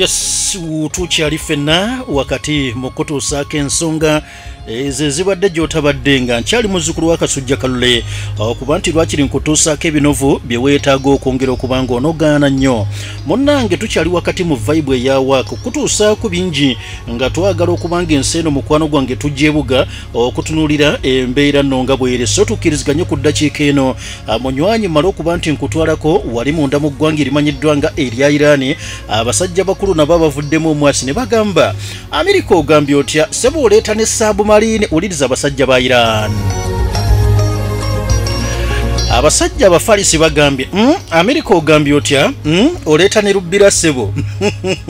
yes tukyali ffenna wakati mu kutuusaako ensonga ezo zibadde gy'otabadde nga nkyali muzzukulu wa kasujja kalule. Okuba nti lwakiri nkutuusaako ebinovu bye weetaaga okwongera okuba nga onogaana nnyo. Munnange tukyali wakati mu vaibu eyawaako kutuusaako bingi nga twagala okuba nga ensi eno mukwano gwange tujjeebuga okutunuulira embeera nno nga bwere. So tukkiriziganye ku ddakiika eno. Munywanyi male okuba nti nkutwalako wali munda mu ggwanga erimanyiddwa nga erya iraani. Abasajja bakulu nabo abavuddemu omwasi ne bagamba amerika ogambye otya? Seba oleeta ne saabumalini wuliriza abasajja ba iran abasajja abafalisi bagambye mm, amerika ogambye otya? Mm, oleeta ne rubbira ssebo.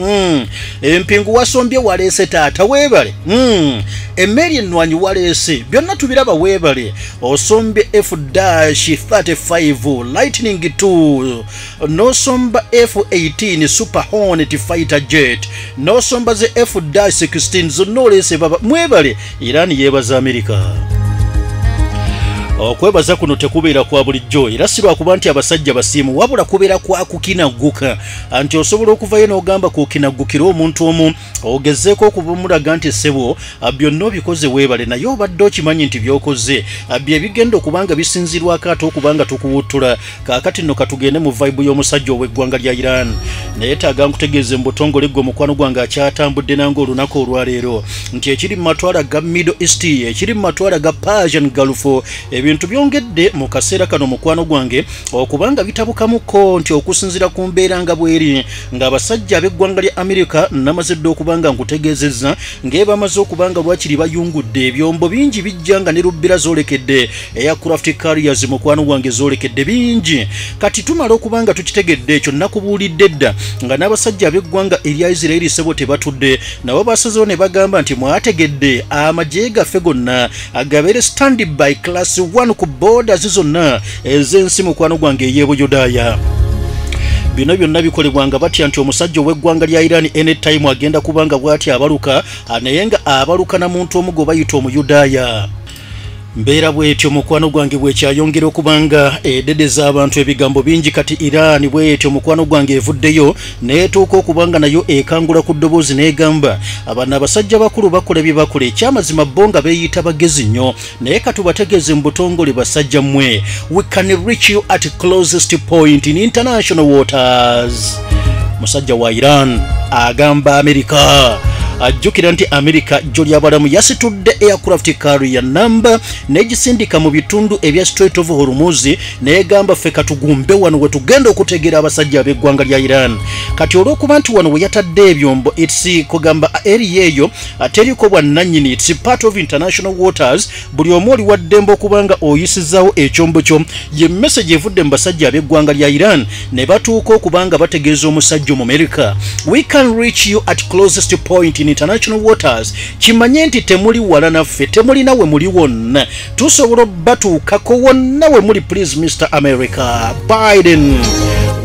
Empingu wasombye waleese taata weebale. Mm, emmeri ennwanyi waleese byonna tubiraba weebale. Osombye f-35 lightning 2 nosomba f-18 super hornet fighter jet nosomba ze f-16 zonna oleese baba mwebale irani yeebaza amerika okwebaza kuno tekubeera kwa bulijjo. Era si lwakuba nti abasajja basiimu wabula kubeera kwa kukinagguka. Nti osobola okuvayo n'ogamba kukinaggukira omuntu omu ogezeeko okubamulaga nti ssebo byonna obikoze weebale naye obadde okimanyi nti byokoze bye bigenda okuba nga bisinzirwako ate okuba nga tukuwuttula. Kaakati nno katugende mu vaibu y'omusajja ow'eggwanga lya iran. Naye taaga nkutegeeze mu butongole gwe mukwano gwange akyatambudde nange olunaku olwaleero. Nti ekiri mu matwala ga middle east ekiri mu matwala ga persian gulf ebintu byongedde mu kaseera kano mukwano gwange okubanga bitabukamuko nti okusinzira ku mbeera nga bweri ng'abasajja ab'eggwanga lya amerika namazidde okuba nga nkutegeezezza ng'ebamaze okuba nga lwakiri bayungudde ebyombo bingi bijja nga ne rubbira zoolekedde eya craft carriers mukwano gwange zoolekedde bingi. Kati tumala okuba nga tukitegedde ekyo nakubuulidde dda nga n'abasajja ab'eggwanga erya isirairi sebo tebatudde. Nabo basazeho ne bagamba nti mwategedde amagye gaffe gonna agabeere stand by class 1 ku borders zonna ez'ensi mukwano gwange ey'ebuyudaaya bino byonna bikolebwanga batya nti omusajja ow'eggwanga lya iran anytime agenda kubanga bw'ati abaluka naye nga abaluka na muntu omu gwe bayita omuyudaaya mbeera bwetyo mukwano gwange bwekyayongera okubanga ededeza abantu ebigambo bingi kati iran bwetyo mukwano gwange evuddeyo neetuuka okubanga nayo ekangula ku ddoboozi n'egamba abano abasajja bakulu bakola bye bakola ekyamazima bo nga beeyita bagezi nnyo naye katubategeeze mu butongole basajja mmwe. We can reach you at closest point in international waters. Musajja wa iran agamba amerika ajjukira nti amerika jjo lyabalamu yasitudde aircraft carrier namba negisindika mu bitundu ebya strait of hormuz negamba ffe katugumbe wano we tugenda okutegeera abasajja ab'eggwanga lya iran. Kati olw'okuba nti wano we yatadde ebyombo its kugamba eriya eyo teriko bwannannyini its part of international waters buli omu oli waddembe okuba nga oyisizaawo ekyombo kyo. Ye message evudde mu basajja ab'eggwanga lya iran ne batuuka okuba nga bategeeza omusajja mu america. We can reach you at closest point in international waters kimanye nti temuli wala naffe temulina we muli wonna. Tusobola batuukako wonna we muli please mr america biden.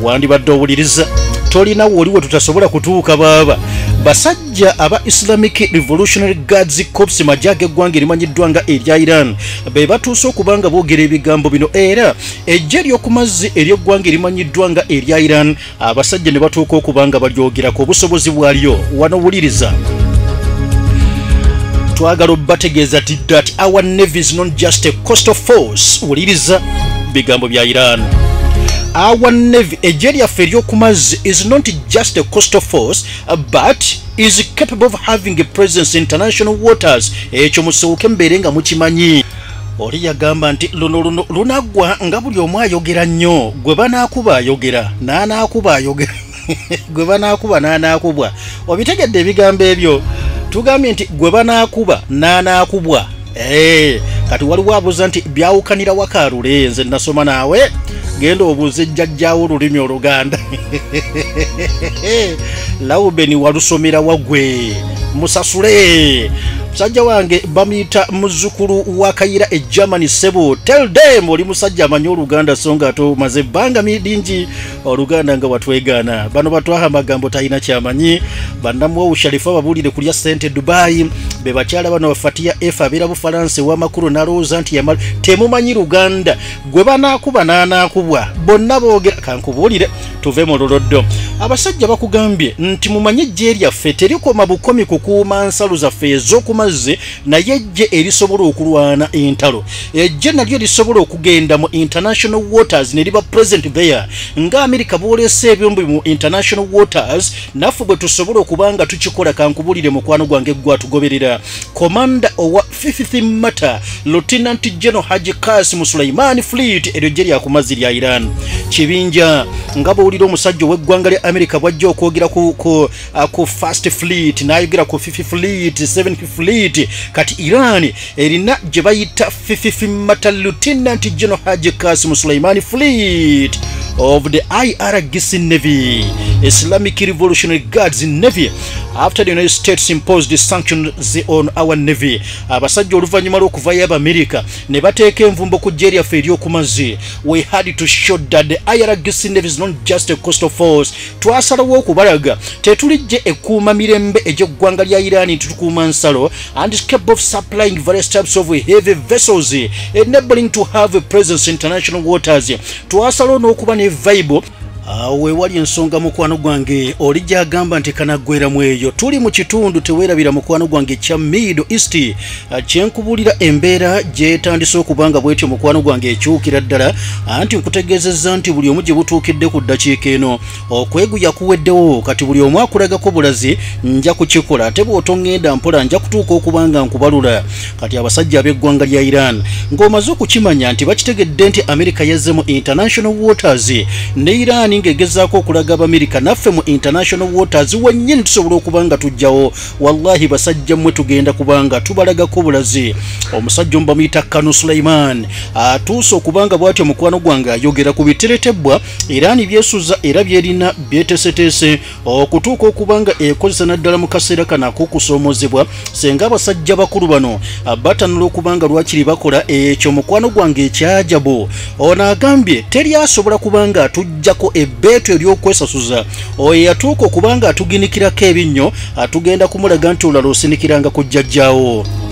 Wandibadde owuliriza tolina woliwo tutasobola kutuuka baaba. Basajja aba islamic revolutionary guards corps majje ag'eggwanga erimanyiddwa nga erya iran be batuuse okuba nga boogera ebigambo bino. Era ejje ery'oku mazzi ery'eggwanga erimanyiddwa nga erya iran abasajja ne batuuka okuba nga balyogerako obusobozi bwalyo. Wano wuliriza twagala obategeeza ti that our navy is not just a coastal force. Wuliriza bigambo bya iran. Our navy ejje lyaffe ery'oku mazzi is not just a coastal force but is capable of having a presence in international waters. Ekyo musooke mubeere nga mukimanyi. Oli yagamba nti luno luno lunaggwa nga buli omu ayogera nnyo. Gwe banaakuba ayogera n'anaakuba ayogera. Gwe banaakuba n'anaakubwa obitegedde ebigambo ebyo tugambye nti gwe banaakuba n'anaakubwa ee kati waliwo abuuza nti byawukanira wakalule nze nasoma naawe? Genda obuuze jjajjaawo olulimi oluganda. Laubeni walusomera waggwe musasule musajja wange bamuyita muzzukulu wa kayira e germany sebo. Tel dem oli musajja amanyi oluganda so nga tomaze ebbanga midingi oluganda nga watwegaana. Bano batwaha amagambo talina kyamanyi. Bannamuwowu sharifa babuulire kulya sente dubayi be bakyala bano bafatiya f abeera bufalansa ewamakulu nalowooza nti yamala temumanyi luganda gwe banaakuba n'anaakubwa bonna boogera kankubuulire tuve mu luloddo abasajja bakugambye nti mumanye ejje lyaffe terikoma bukomi kukuuma nsalo zaffe ez'oku mazzi naye ejje erisobola okulwana entalo. Ejje nalyo lisobola okugenda mu international waters ne liba present there. Nga amerika boolesa ebyombi mu international waters naffe bwe tusobola okuba nga tukikola kankubulire mukwano gwange komanda owa fifth matter lieutenant general haji kasim sulaiman fleet eryo gye lyakumazzi lya iran. Kibinja nga bwowulira omusajja ow'eggwanga lya amerika bwajja okwogera ku, ku, uh, ku fast fleet n'ayogera ku fifi fleet seventh fleet kati iran erina gye bayita fififi matter lieutenant general haji kasim sulaiman fleet of the irgc navy islamic revolutionary guards navy. After the united states imposed sanctions on our navy abasajja oluvannyuma lw'okuvayo abamerika ne bateeka envumbo ku jje lyaffe ery'oku mazzi. We had to show that the irgc navy is not just a coastal force. Twasalawo okubalaga tetulijje ekuuma mirembe egy'eggwanga lya iran tutukuuma nsalo and is capable of supplying various types of heavy vessels enabling to have a presence in international waters. Twasalawo n'okuba ne vibe awo wewali ensonga mukwano gwange oli gyagamba nti kanaggweramu eyo. Tuli mu kitundu teweerabira mukwano gwange kya middle east. Kyenkubulira embeera gyetandise okuba nga bwetyo mukwano gwange ekyukira ddala anti nkutegeezezza nti buli omu gye butuukidde ku ddakiika eno. Okweguya kuweddewo kati buli omu akulagako bulazi nja kukikola. Ate bw'otoŋŋenda mpola nja kutuuka okuba nga nkubalula. Kati abasajja ab'eggwanga lya iran ng'omaze okukimanya nti bakitegedde nti amerika yazze mu international waters ne iran ng'egezaako okulaga abamerika naffe mu international waters wennyini tusobola okuba nga tujjawo. Wallahi basajja mmwe tugenda kuba nga tubalagako bulazi omusajja omu bamuyita kanu sulaiman atuuse okuba nga bw'atyo mukwano gwange ayogera ku biteretebwa irani byesuza era byerina byeteeseteese okutuuka okuba nga ekozesa naddala mu kaseera kano ak'okusoomozebwa senga abasajja bakulu bano batanula okuba nga lwakiri bakola ekyo. Mukwano gwange ekyajabu ono agambye teri asobola kuba nga atuggyako ebbeetu ery'okwesasuza. Oyo yatuuka okuba nga atuginikirako ebinnyo atugenda kumulaga nti olala osinikiranga ku jjajjaawo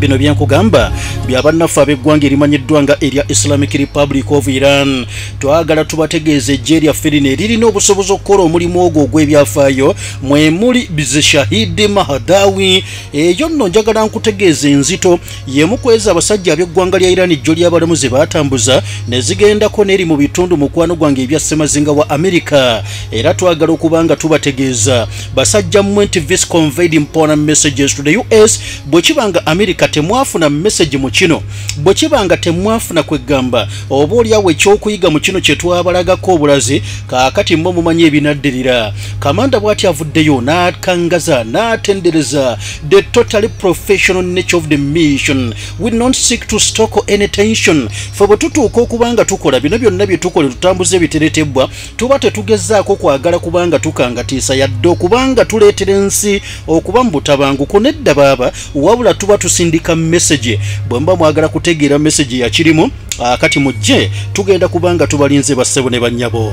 bino byenkugamba byabannaffe ab'eggwanga erimanyiddwa nga erya islamic republic of iran. Twagala tubategeeza ejje lyaffe lino eririna obusobozi okukola omulimu ogwo ogw'ebyafaayo. Mwe muli bizeshahidi mahadawi. Eyo nno njagala nkutegeeza enzito. Yemu kweza abasajja ab'eggwanga lya iran ejjo ly'abalamu ze baatambuza ne zigendako n'eri mu bitundu mukwano gwange ebya ssemazinga wa amerika era twagala okuba nga tubategeeza. Basajja mmwe nti vis conveyed important messages to the us bwe kiba nga amerika temwafuna message mu kino. Bwe kiba nga temwafuna kwegamba oba oliawo ekyokuyiga mu kino kye twabalagako obulazi kaakati mwe mumanyi ebinaddirira. Kamanda bw'ati avuddeyo n'akangaza n'atendereza the totally professional nature of the mission. We not seek to stock any tension. Fe bwe tutuuka okuba nga tukola bino byonna bye tukola tutambuza ebiteretebwa tuba tetugezaako kwagala kuba nga tukangatiisa yadde okuba nga tuleetera ensi okuba mu butabanguko nedda baaba wabula tuba tusindika message. Bwe mba mwagala kutegeera message yakirimu akati mujje tugenda kuba nga tubalinze bassebo ne bannyabo